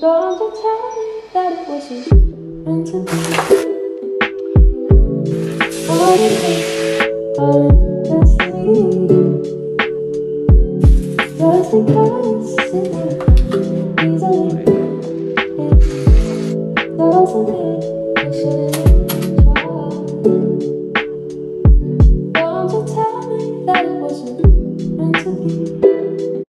Don't you tell me that it was you. Meant to be. All it is, all it is Just because it easily. It doesn't mean I shouldn't try Don't you tell me that it was you. Meant to be